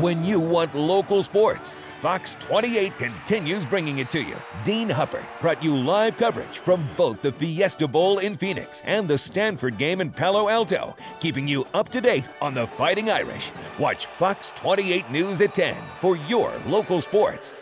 When you want local sports, Fox 28 continues bringing it to you. Dean Huppert brought you live coverage from both the Fiesta Bowl in Phoenix and the Stanford game in Palo Alto, keeping you up to date on the Fighting Irish. Watch Fox 28 News at 10 for your local sports.